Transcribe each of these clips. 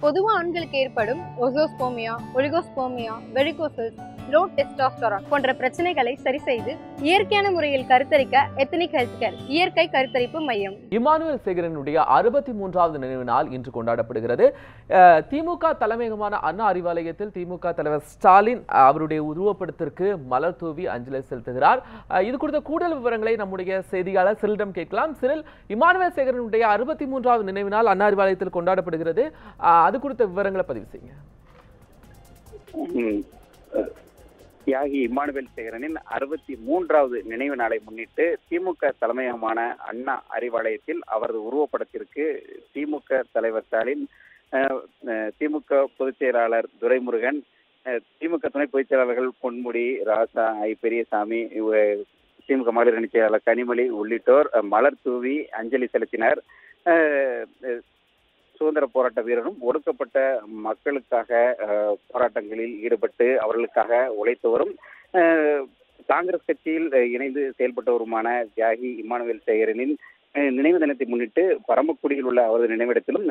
பொதுவாக ஆண்களுக்கு ஏற்படும் azoospermia oligospermia varicoceles low testosterone போன்ற பிரச்சனைகளை சரி செய்து இயற்கையான முறையில் கருத்தரிக்க எத்தனிக் ஹெல்த் கேர் இயற்கை கருத்தரிப்பு மையம். இமானுவேல் சேகரனுடைய அறுபத்தி மூன்றாவது நினைவு நாள் இன்று கொண்டாடப்படுகிறது. திமுக தலைமையகமான அண்ணா அறிவாலயத்தில் திமுக தலைவர் ஸ்டாலின் அவருடைய உருவப்படத்திற்கு மலர் தூவி அஞ்சலி செலுத்துகிறார். இது குறித்த கூடுதல் விவரங்களை நம்முடைய செய்தியாளர் சிறிலிடம் கேட்கலாம். சிறில் இமானுவேல் சேகரனுடைய அறுபத்தி மூன்றாவது நினைவு நாள் அண்ணா அறிவாலயத்தில் கொண்டாடப்படுகிறது. அது குறித்த விவரங்களை பதிவு செய்யுங்க. தியாகி இம்மானுவேல் சேகரனின் அறுபத்தி மூன்றாவது நினைவு நாளை முன்னிட்டு திமுக தலைமையகமான அண்ணா அறிவாலயத்தில் அவரது உருவப்படத்திற்கு திமுக தலைவர் ஸ்டாலின் திமுக பொதுச் செயலாளர் துரைமுருகன் திமுக துணை பொதுச் செயலாளர்கள் பொன்முடி ராசா ஐ. பெரியசாமி திமுக மகளிர் அணி செயலாளர் கனிமொழி உள்ளிட்டோர் மலர் தூவி அஞ்சலி செலுத்தினர். சுதந்திர போராட்ட வீரரும் ஒடுக்கப்பட்ட மக்களுக்காக போராட்டங்களில் ஈடுபட்டு அவர்களுக்காக உழைத்தவரும் காங்கிரஸ் கட்சியில் இணைந்து செயல்பட்டவருமான தியாகி இம்மானுவேல் சேகரனின் நினைவு தினத்தை முன்னிட்டு பரமக்குடியில் உள்ள அவரது நினைவிடத்திலும்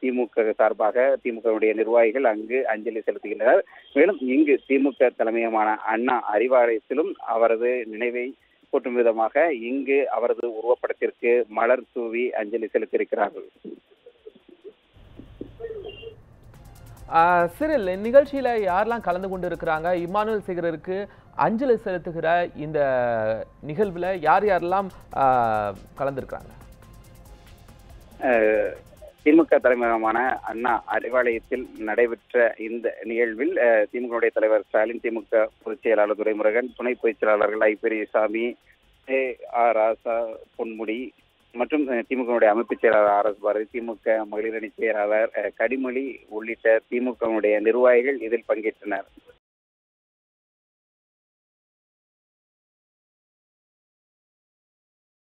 திமுக சார்பாக திமுகவுடைய நிர்வாகிகள் அங்கு அஞ்சலி செலுத்துகின்றனர். மேலும் இங்கு திமுக தலைமையமான அண்ணா அறிவாலயத்திலும் அவரது நினைவை போற்றும் விதமாக இங்கு அவரது உருவப்படத்திற்கு மலர் தூவி அஞ்சலி செலுத்தியிருக்கிறார்கள். சிறில் நிகழ்ச்சியில யாரெல்லாம் கலந்து கொண்டு இருக்கிறாங்க இமானுவேல் சேகருக்கு அஞ்சலி செலுத்துகிற இந்த நிகழ்வுல யார் யாரெல்லாம் ஆஹ் அஹ், திமுக தலைமையகமான அண்ணா அறிவாலயத்தில் நடைபெற்ற இந்த நிகழ்வில் அஹ், திமுகவுடைய தலைவர் ஸ்டாலின் திமுக பொதுச் செயலாளர் துரைமுருகன் துணை பொதுச் செயலாளர்கள் I Periyasamy A R Raja Ponmudi மற்றும் அஹ், திமுகவுடைய அமைப்பு செயலாளர் ஆர் எஸ் பாரதி திமுக மகளிர் அணி செயலாளர் கனிமொழி உள்ளிட்ட திமுகவுடைய நிர்வாகிகள் இதில் பங்கேற்றனர்.